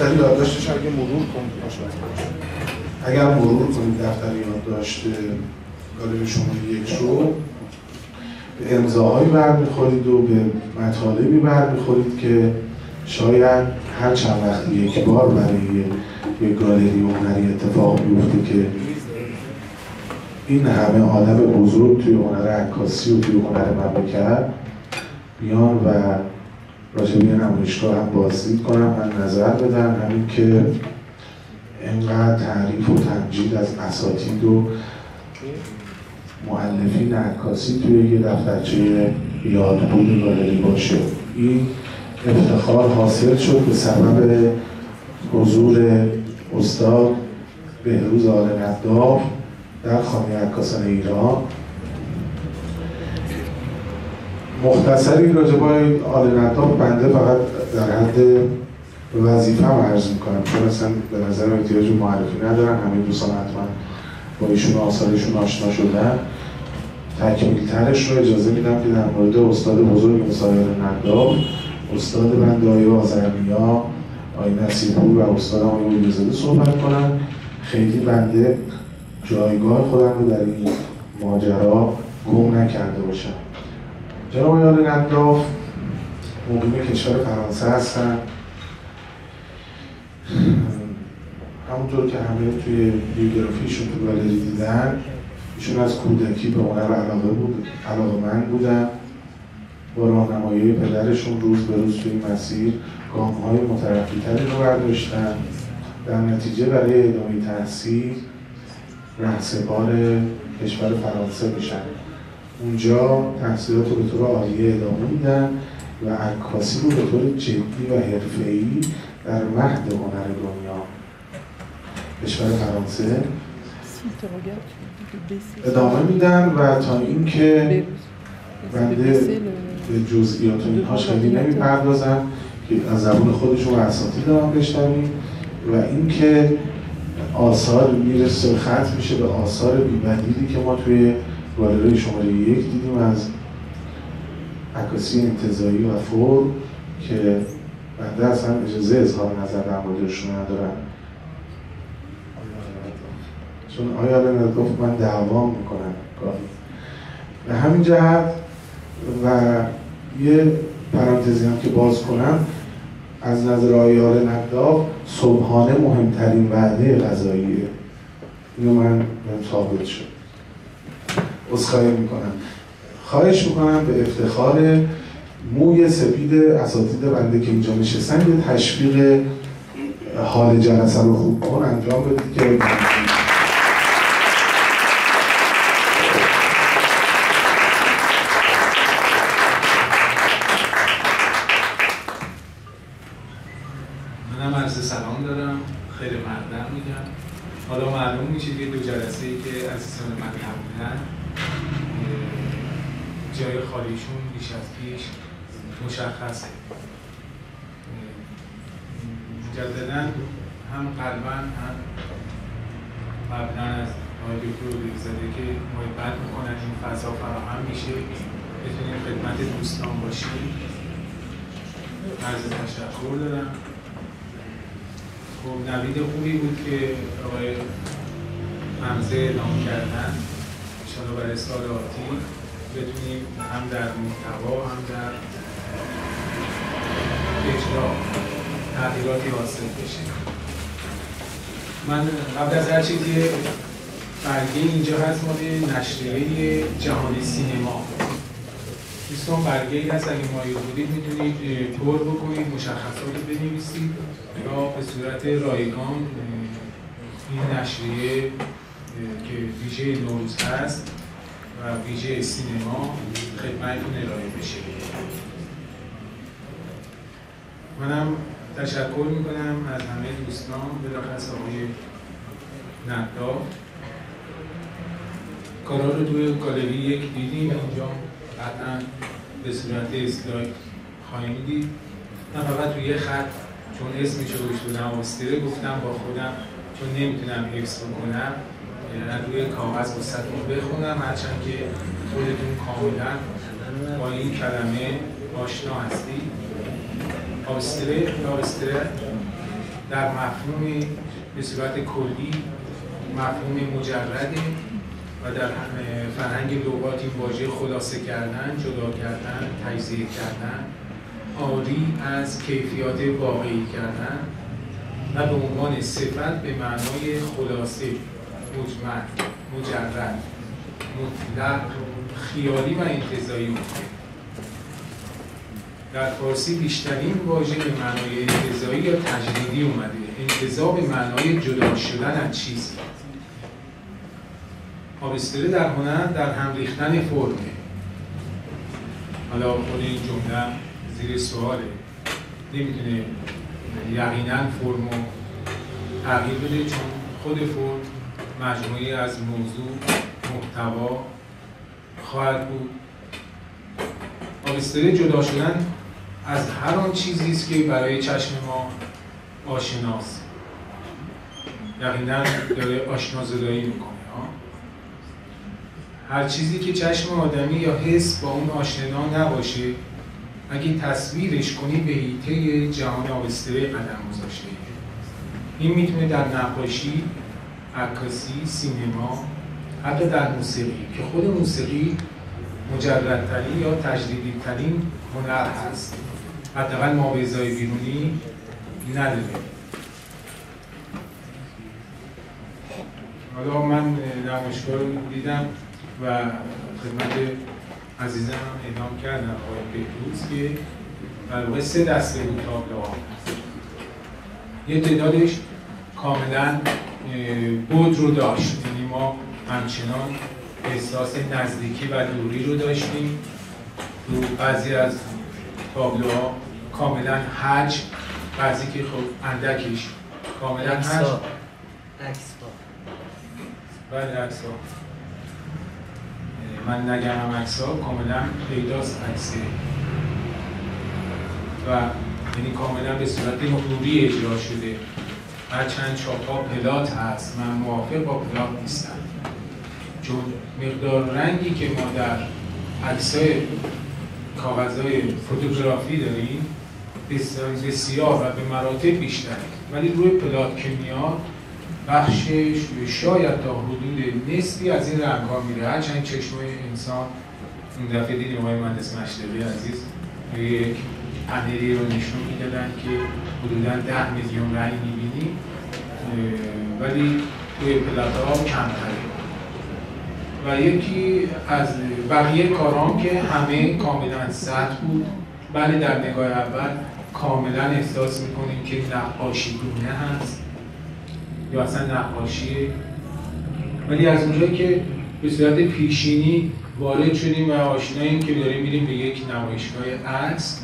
دفتر یادداشتش اگه مرور کنید اگر مرور کنید دفتر یادداشت گالری شماره یک رو به امضاهایی برمیخورید و به مطالبی برمیخورید که شاید هر چند وقت یک بار برای یک گالری هنری اتفاق بیفته که این همه آدم بزرگ توی هنر عکاسی و توی هنر مملکت بیان و راجع به نمایشگاه هم بازدید کنم من نظر بدم. همین که انقدر تعریف و تمجید از اساتید و معلفین عکاسی توی یه دفترچه یادبود گالری باشه. این افتخار حاصل شد به سبب حضور استاد بهروز آل در خانه عکاسان ایران. مختصری راجع آل نداف بنده فقط در حد وظیفه هم عرض می‌کنم. چون اصلا به نظر احتیاج معرفی ندارن همه دوستان حتما با ایشون آثارشون آشنا شدن. تکمیل ترش رو اجازه میدم که در مورد استاد بزرگ مسایر نداف استاد بنده آقای آزرمیا آقای نصیرپور و استاد آقای صحبت کنم خیلی بنده جایگاه خودم رو در این ماجرا گم نکرده باشم. جناب آقای نداف مقیم کشور فرانسه هستن. همونطور که همه توی بیوگرافیشون تو گالری دیدن ایشون از کودکی به هنر علاقه بود علاقه من بودن. با راهنمایی پدرشون روز به روز توی مسیر گام های مترقیتری رو برداشتن. در نتیجه برای ادامه تحصیل رهسپار کشور فرانسه میشن اونجا تحصیلات رو به طور عالیه ادامه میدن و عکاسی رو به طور جدی و حرفه‌ای در مهد هنر دنیا. کشور فرانسه. ادامه میدن و تا اینکه بنده به جزئیات و اینهاش خیلی نمی‌پردازم که از زبون خودشون و اساتید هم بشنویم و اینکه آثار می‌رسه ختم میشه به آثار بی‌بدیلی که ما توی گالری شماره یک دیدیم از عکاسی انتظایی و فور که بنده اصلا اجازه اظهار نظر در موردشون ندارم چون آیا گفت من دعوام می‌کنم؟ به همین جهت و یه پرانتزی هم که باز کنم از نظر آیار نداف صبحانه مهمترین وعده غذاییه. اینو من ثابت شد. اصخایی می‌کنم. خواهش می‌کنم به افتخار موی سپید اساتید بنده که اینجا نشستن یه تشویق حال جلسه رو خوب کن انجام بدید که منم سلام دارم. خیلی مقدم میگم. حالا معلوم میشه که دو جلسه ای که عزیزان من بودن جای خالیشون بیش از پیش مشخصه. مجددا هم قلبا هم قبلا از آقای دکتر زده که محبت می‌کنن این فضا فراهم میشه. بتونیم خدمت دوستان باشیم. عرض تشکر دارم. خب نوید خوبی بود که آقای حمزه اعلام کردن. سال آتی بتونیم هم در محتوا هم در اجرا تغییراتی حاصل بشه. من قبل از هر چیزی برگه اینجا هست ما نشریه جهانی سینما. دوستان برگه ای هست اگه مایل بودید می‌تونید پر بکنید مشخصات بنویسید. یا به صورت رایگان این نشریه که ویژه نوروز هست و ویژه سینما خدمتتون ارائه بشه. منم تشکر می‌کنم از همه دوستان بلاخص آقای نقداف کارا رو توی گالری یک دیدیم اینجا قطعا به صورت اسلاید خواهیم دید. من فقط توی یه خط چون اسمش رو روش نوستره گفتم با خودم چون نمی‌تونم حفظ بکنم. روی کاغذ با ستون بخونم هرچند که خودتون کاملا با این کلمه آشنا هستید آبستره آبستره در مفهوم به صورت کلی مفهوم مجرده و در فرهنگ لغات این واژه خلاصه کردن، جدا کردن، تجزیه کردن آری از کیفیات واقعی کردن و به عنوان صفت به معنای خلاصه. مجمل مجرد مطلق خیالی و انتظایی در فارسی بیشترین واژه به معنای انتظایی یا تجدیدی اومده. انتظا به معنای جدا شدن از چیزی آبستره در هنر در هم ریختن فرمه. حالا خود این جمله زیر سواله. نمی‌تونه یقینا فرمو تغییر بده چون خود فرم مجموعی از موضوع محتوا خواهد بود. آبستره جدا شدن از هر آن چیزی است که برای چشم ما آشناست. یقینا داره آشنا زدایی می‌کنه هر چیزی که چشم آدمی یا حس با اون آشنا نباشه اگه تصویرش کنی به هیته جهان آبستره قدم گذاشته. این می‌تونه در نقاشی عکاسی سینما حتی در موسیقی که خود موسیقی مجردترین یا تجدیدیترین هنر هست. حداقل ما بیرونی نداره حالا من نمایشگاه رو دیدم و خدمت عزیزم اعلام کردم آقای بهروز که در واقع سه دسته بود تابلوها یه تعدادش کاملا بود رو داشت یعنی ما همچنان. احساس نزدیکی و دوری رو داشتیم. تو بعضی از تابلوها کاملا حج بعضی که خب اندکش کاملا حج. بله عکس من نگم عکس ها کاملا پیداست عکسه و یعنی کاملا به صورت نوری اجرا شده. هرچند چاپ ها پلات هست من موافق با پلات نیستم. چون مقدار رنگی که ما در عکسای کاغذهای فوتوگرافی داریم بسیار و به مراتب بیشتره. ولی روی پلات که میاد بخشش شاید تا حدود نصفی از این رنگ ها میره. هرچند چشم انسان اون دفعه دیدیم آقای مهندس مشتقی عزیز یک پنلی رو نشون می‌دادن که حدودا ده میلیون رنگ می‌بینی ولی توی ها کمتره. و یکی از بقیه کارام که همه کاملا سطح بود بله در نگاه اول کاملا احساس می‌کنیم که نقاشی گونه هست یا اصلا نقاشی ولی از اونجایی که به صورت پیشینی وارد شدیم و آشناییم که داریم میریم به یک نمایشگاه عکس